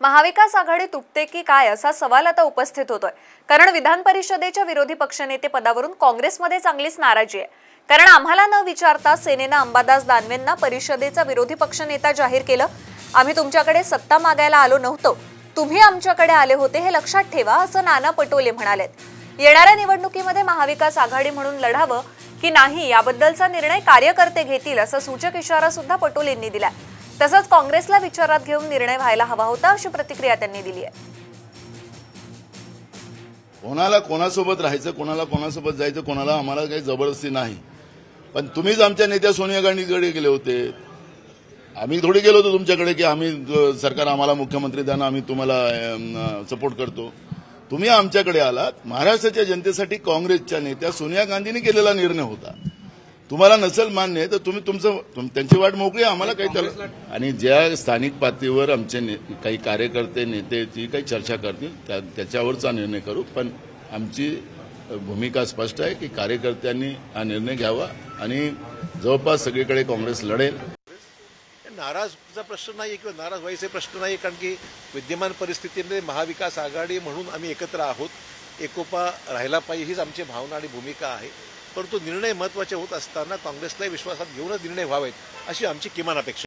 महाविकास आघाडी तुटते की काय असा सवाल आता उपस्थित होतोय. कारण विधान परिषदेच्या विरोधी पक्षनेते पदावरून काँग्रेसमध्ये चांगलीच नाराजी आहे. कारण आम्हाला न विचारता सेनेनं अंबादास दानवेंना परिषदेचा विरोधी पक्षनेता जाहीर केलं. आम्ही तुमच्याकडे सत्ता मागायला आलो नव्हतो. तुम्ही आमच्याकडे आले होते हे लक्षात ठेवा असं नाना पटोले म्हणालेत. येणाऱ्या निवडणुकीमध्ये महाविकास आघाडी म्हणून लढावं की नाही याबद्दलचा निर्णय कार्यकर्ते घेतील असा सूचक इशारा सुद्धा पटोलेंनी दिलाय. तसंच काँग्रेसला विचारात घेऊन निर्णय व्हायला हवा होता अशी प्रतिक्रिया त्यांनी दिली आहे. कोणाला कोणासोबत राहायचं कोणाला कोणासोबत जायचं कोणाला आम्हाला काही जबरदस्ती नाही. पण तुम्हीच आमच्या नेत्या सोनिया गांधीकडे गेले होते. आम्ही थोडी गेलो होतो तुमच्याकडे की आम्ही सरकार आम्हाला मुख्यमंत्री द्या आम्ही तुम्हाला सपोर्ट करतो. तुम्ही आमच्याकडे आलात. महाराष्ट्राच्या जनतेसाठी काँग्रेसच्या नेत्या सोनिया गांधींनी केलेला निर्णय होता. तुम्हाला नसेल मान्य तर तुम्ही तुमचं तुम- त्यांची वाट मोकळी आम्हाला काही त्याला आणि ज्या स्थानिक पातळीवर आमचे ने- काही कार्यकर्ते नेते जी काही चर्चा करतील त्या- त्याच्यावरचा निर्णय करू. पण आमची भूमिका स्पष्ट आहे की कार्यकर्त्यांनी हा निर्णय घ्यावा आणि जवळपास सगळीकडे काँग्रेस लढेल. नाराजचा प्रश्न नाही किंवा नाराज व्हायचे प्रश्न नाही कारण की विद्यमान परिस्थितीमध्ये महाविकास आघाडी म्हणून आम्ही एकत्र आहोत. एकोपा राहिला पाहिजे हीच आमची भावना आणि भूमिका आहे. परंतु निर्णय महत्त्वाचे होत असताना काँग्रेसलाही विश्वासात घेऊनच निर्णय व्हावेत अशी आमची किमान अपेक्षा